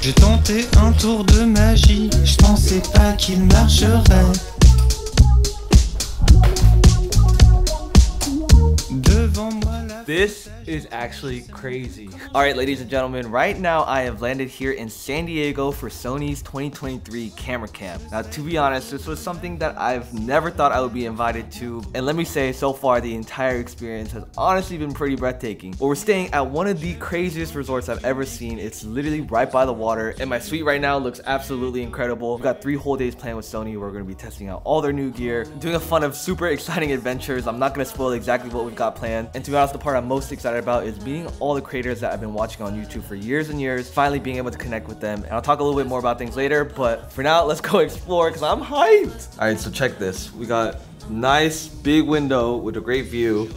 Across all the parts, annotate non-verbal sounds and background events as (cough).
J'ai tenté un tour de magie, je pensais pas qu'il marcherait. This is actually crazy. All right, ladies and gentlemen, right now I have landed here in San Diego for Sony's 2023 Camera Camp. Now, to be honest, this was something that I've never thought I would be invited to. And let me say, so far, the entire experience has honestly been pretty breathtaking. But we're staying at one of the craziest resorts I've ever seen. It's literally right by the water. And my suite right now looks absolutely incredible. We've got three whole days planned with Sony. We're gonna be testing out all their new gear, doing a fun of super exciting adventures. I'm not gonna spoil exactly what we've got planned. And to be honest, the part I'm most excited about is meeting all the creators that I've been watching on YouTube for years and years, finally being able to connect with them. And I'll talk a little bit more about things later, but for now, let's go (laughs) explore because I'm hyped. All right, so check this. We got nice big window with a great view,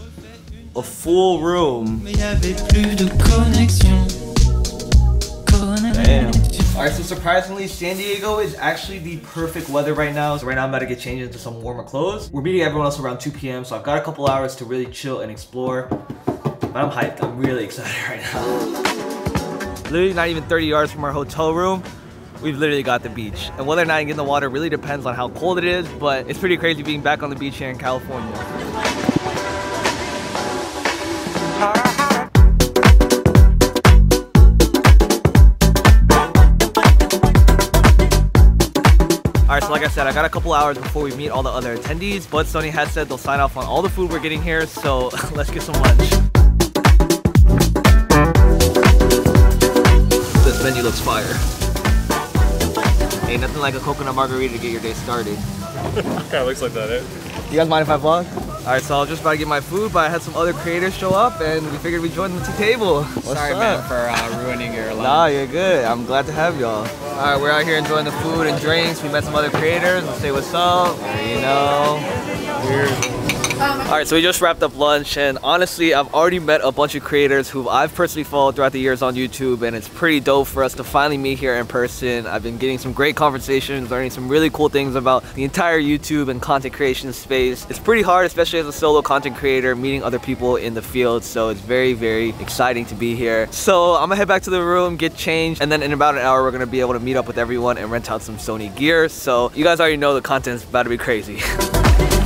a full room. mais y avait plus de connexion. Damn. All right, so surprisingly, San Diego is actually the perfect weather right now. So right now I'm about to get changed into some warmer clothes. We're meeting everyone else around 2 p.m. So I've got a couple hours to really chill and explore. But I'm hyped. I'm really excited right now. Literally not even 30 yards from our hotel room. We've literally got the beach. And whether or not I get in the water really depends on how cold it is, but it's pretty crazy being back on the beach here in California. Alright, so like I said, I got a couple hours before we meet all the other attendees, but Sony has said they'll sign off on all the food we're getting here, so (laughs) let's get some lunch. This menu looks fire. Ain't nothing like a coconut margarita to get your day started. (laughs) Kind of looks like that, eh? You guys mind if I vlog? Alright, so I was just about to get my food, but I had some other creators show up and we figured we'd join them the table. What's Sorry, up? man, for uh, ruining your lunch. Nah, you're good. I'm glad to have y'all. Alright, we're out here enjoying the food and drinks. We met some other creators. Let's say what's up. You know. Alright, so we just wrapped up lunch and honestly, I've already met a bunch of creators who I've personally followed throughout the years on YouTube and it's pretty dope for us to finally meet here in person. I've been getting some great conversations, learning some really cool things about the entire YouTube and content creation space. It's pretty hard, especially as a solo content creator, meeting other people in the field, so it's very, very exciting to be here. So I'm gonna head back to the room, get changed, and then in about an hour, we're gonna be able to meet up with everyone and rent out some Sony gear. So you guys already know the content's about to be crazy. (laughs)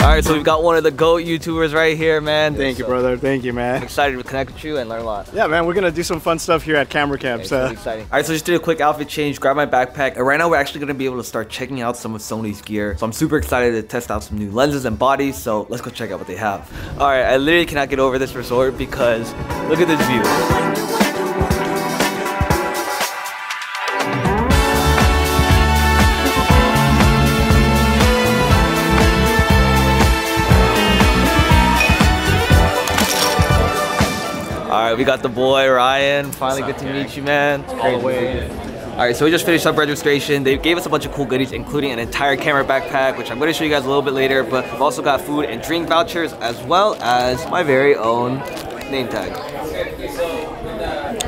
All right, so we've got one of the GOAT YouTubers right here, man. Thank you, brother. Thank you, I'm man. excited to connect with you and learn a lot. Yeah, man, we're gonna do some fun stuff here at Camera Camp. So. really exciting. All right, so just did a quick outfit change, grab my backpack, and right now we're actually gonna be able to start checking out some of Sony's gear. So I'm super excited to test out some new lenses and bodies. So let's go check out what they have. All right, I literally cannot get over this resort because look at this view. We got the boy Ryan. Finally, good to meet you, man. All the way. All right, so we just finished up registration. They gave us a bunch of cool goodies, including an entire camera backpack, which I'm going to show you guys a little bit later. But we've also got food and drink vouchers, as well as my very own name tag.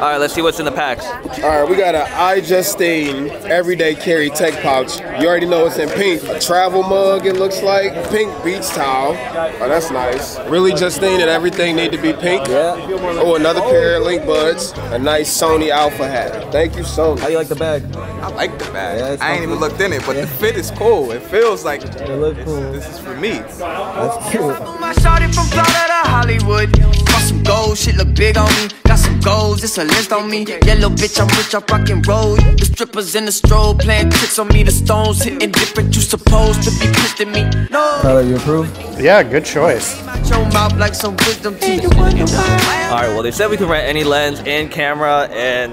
All right, let's see what's in the packs. All right, we got an iJustine Everyday Carry Tech Pouch. You already know it's in pink. A travel mug, it looks like. Pink beach towel. Oh, that's nice. Really Justine and everything need to be pink. Yeah. Oh, another pair of LinkBuds. A nice Sony Alpha hat. Thank you, Sony. How you like the bag? I like the bag. Yeah, I ain't even looked in it, but the fit is cool. It feels like It look cool. this is for me. That's cute. My shorty from Florida to Hollywood. Bought some gold, shit look big on me. Got some goals, it's a list on me. Yellow bitch, I'm rich, I rock and roll. The strippers in the strobe playing tricks on me. The stones hitting different, you supposed to be pissed at me. No, Tyler, you approve? Yeah, good choice. out your mouth like some wisdom teeth. All right, well, they said we can rent any lens and camera, and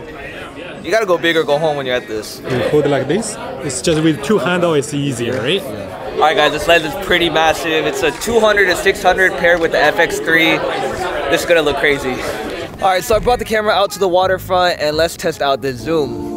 you gotta go big or go home when you're at this. You hold it like this. It's just with two handle, oh, it's easier, right? All right, guys, this lens is pretty massive. It's a 200 to 600 paired with the FX3. This is gonna look crazy. All right, so I brought the camera out to the waterfront, and let's test out the zoom.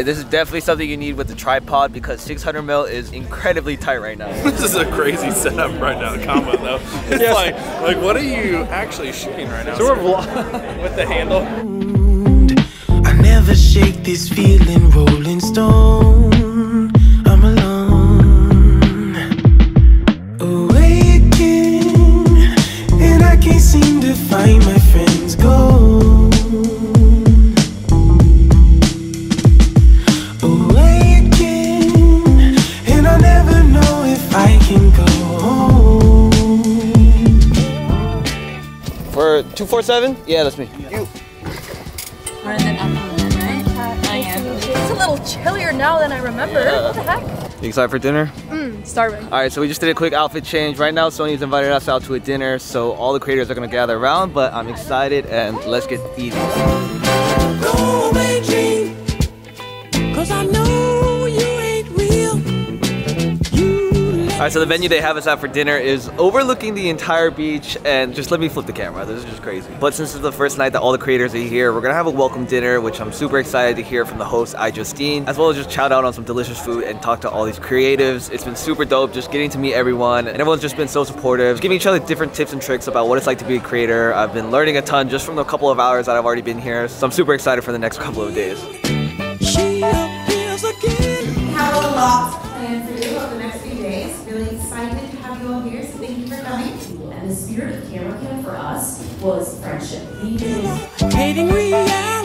Right, this is definitely something you need with the tripod because 600 mil is incredibly tight right now. (laughs) This is a crazy setup right now, combo though. It's like, like what are you actually shooting right now? So we're (laughs) with the handle. I never shake this feeling, Rolling Stone. I'm alone. Awaken, and I can't seem to find my friends go. For 247? Yeah, that's me. You. We're in right? Uh, I am. It's a little chillier now than I remember. What the heck? You excited for dinner? Mmm, starving. All right, so we just did a quick outfit change. Right now, Sony's invited us out to a dinner, so all the creators are gonna gather around, but I'm excited and let's get eating. All right, so the venue they have us at for dinner is overlooking the entire beach, and just let me flip the camera. This is just crazy. But since it's the first night that all the creators are here, we're gonna have a welcome dinner, which I'm super excited to hear from the host, iJustine, as well as just chow down on some delicious food and talk to all these creatives. It's been super dope, just getting to meet everyone, and everyone's just been so supportive, giving each other different tips and tricks about what it's like to be a creator. I've been learning a ton just from the couple of hours that I've already been here, so I'm super excited for the next couple of days. She appears again. Have a lot all here, so thank you for coming. And the spirit of Camera Camp for us was friendship. We knew Hating reality.